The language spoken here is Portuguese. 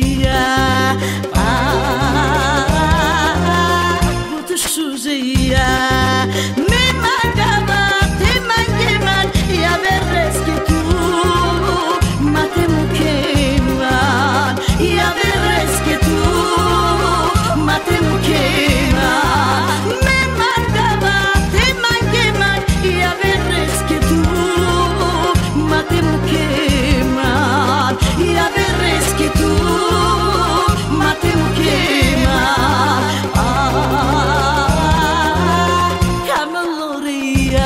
dia, pago-te sujeia. Yeah.